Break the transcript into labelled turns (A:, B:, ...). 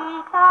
A: Sita